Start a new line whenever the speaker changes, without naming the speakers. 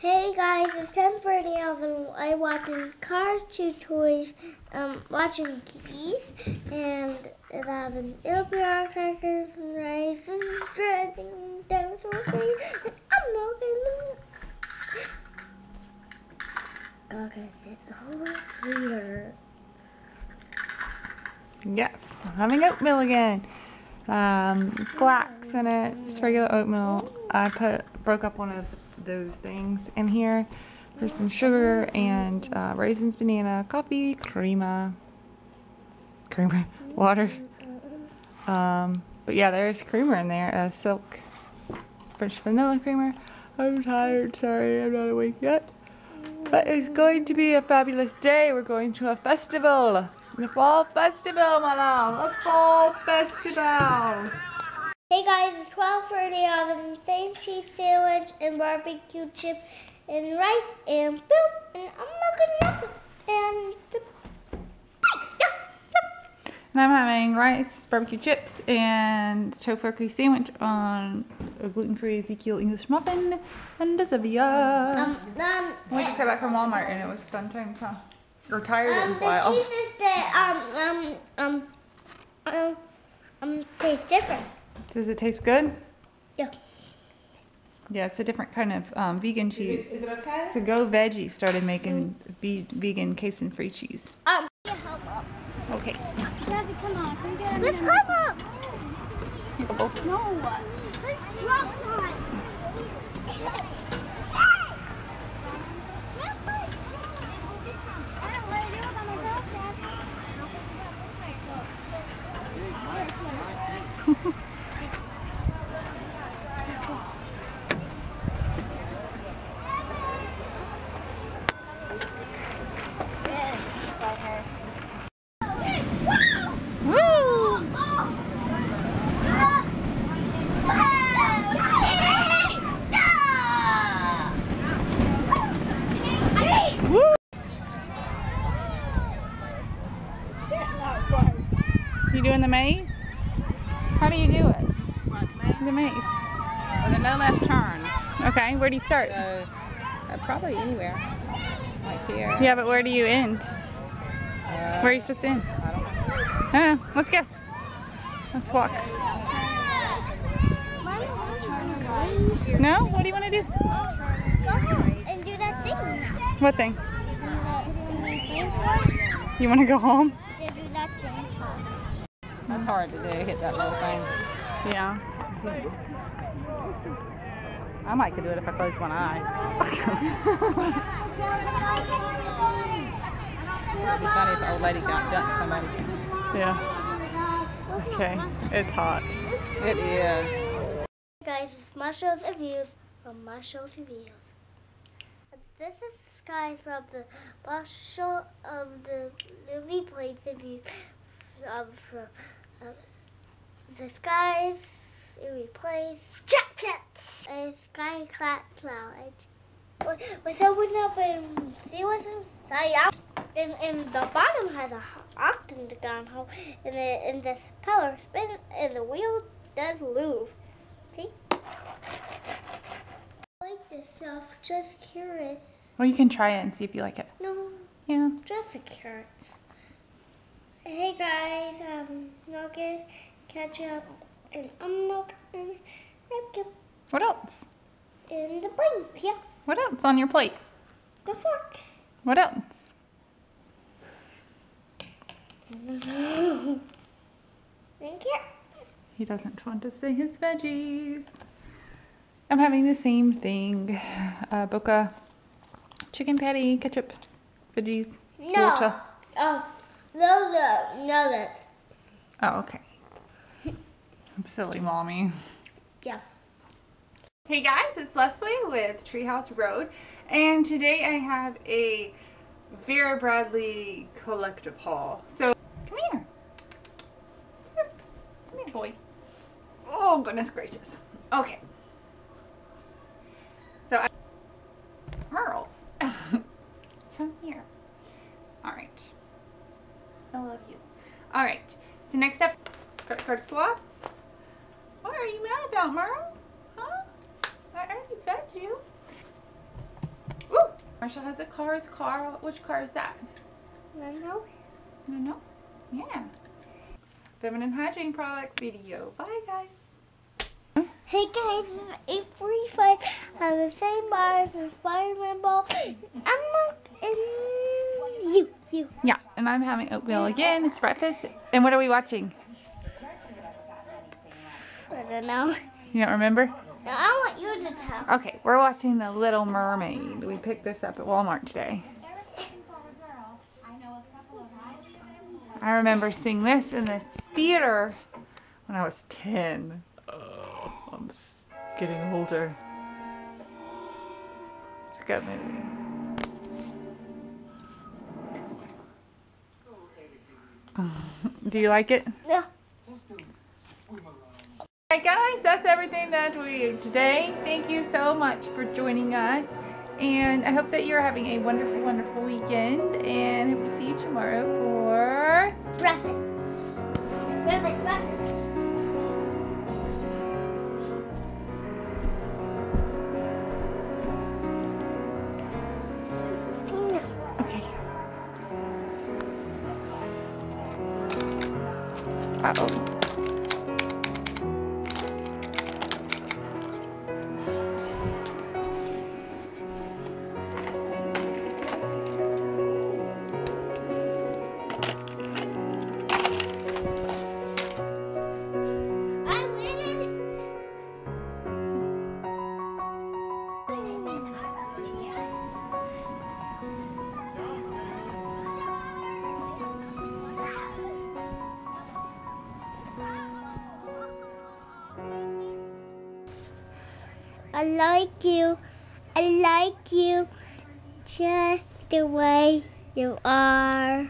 Hey guys, it's Tim Birdie and I'm watching Cars, 2 Toys, um, watching Geese, and, and having LBR crackers and rice and dragon dinosaur trees, I'm milking them. Okay, it's over here.
Yes, I'm having oatmeal again. Um, flax in it, just regular oatmeal. I put broke up one of those things in here. There's some sugar and uh, raisins, banana, coffee, crema, creamer, water. Um, but yeah, there's creamer in there, uh, silk French vanilla creamer. I'm tired, sorry, I'm not awake yet. But it's going to be a fabulous day. We're going to a festival. The fall festival, my love. A fall festival.
Hey guys, it's 12:30. I have the same cheese sandwich and barbecue chips and rice and boop and I'm looking up and
And I'm having rice, barbecue chips, and tofu sandwich on a gluten-free Ezekiel English muffin and a Zevia.
um um
we just got back from Walmart and it was fun times, huh? Or tired
um
and
the
fly
cheese is that um um um um um tastes different.
Does it taste good?
Yeah.
Yeah, it's a different kind of um, vegan cheese.
Is it okay?
So Go Veggie started making ve- vegan casein-free cheese.
Um help up.
Okay.
Jazzy, come on. Come Let's come up. No. Let's rock climb.
Woo! Woo! You doing the maze? How do you do it? The maze.
Well, there are no left turns.
Okay, where do you start?
So, uh, probably anywhere. Like here.
Yeah, but where do you end?
Uh,
Where are you supposed to end?
I don't know.
Oh, let's go. Let's walk. No? What do you want to do?
Go home and do that thing now.
What thing? You want to go home?
do that thing.
That's hard to do, hit that little thing.
Yeah.
I might could do it if I closed one eye. It'd be funny if an old lady got dunked somebody.
Yeah. Okay. It's hot.
It is.
Guys, it's Marshall's Reviews from Marshall's Reviews. This is the skies from the Marshall of the movie planes review um, from um, the skies it replace jackets and sky cloud cloud. Let's open up and see what's inside. And, and the bottom has a octagon hole, and the and the power spin, and the wheel does move. See? I like this stuff. Just curious.
Well, you can try it and see if you like it.
No,
Yeah.
just a carrot. Hey guys, um, Nuggets, ketchup, and um, and napkin,
What else?
and the brains. Yeah,
What else on your plate?
the fork.
What else?
Thank you.
He doesn't want to say his veggies. I'm having the same thing. Uh, Boca chicken patty, ketchup, veggies.
No.
water.
Oh, no, no, no, that's,
Oh, okay. Silly mommy.
yeah.
Hey guys, it's Leslie with Treehouse Road, and today I have a Vera Bradley collective haul. So, come here. Come here, boy. Oh, goodness gracious. Okay. So, I Merle. Come here. Alright. I love you. Alright, so next up, credit card slots. What are you mad about, Merle? Huh? I already fed you. Marshall has a car's car. Which car is that?
No, no.
No, no. Yeah. Feminine hygiene products video. Bye, guys.
Hey guys, it's 845. I'm the same bar from Spider-Man Ball. I'm not in you, you.
Yeah, and I'm having oatmeal again. It's breakfast. And what are we watching?
Don't know.
You don't remember?
No, I want you to tell.
Okay, we're watching The Little Mermaid. We picked this up at Walmart today. I remember seeing this in the theater when I was 10. Oh, I'm getting older. It's a good movie. Do you like it?
Yeah.
That's everything that we today. Thank you so much for joining us. And I hope that you're having a wonderful, wonderful weekend. And hope to see you tomorrow for
Breakfast. Breakfast, breakfast.
Okay. Uh
I like you. I like you just the way you are.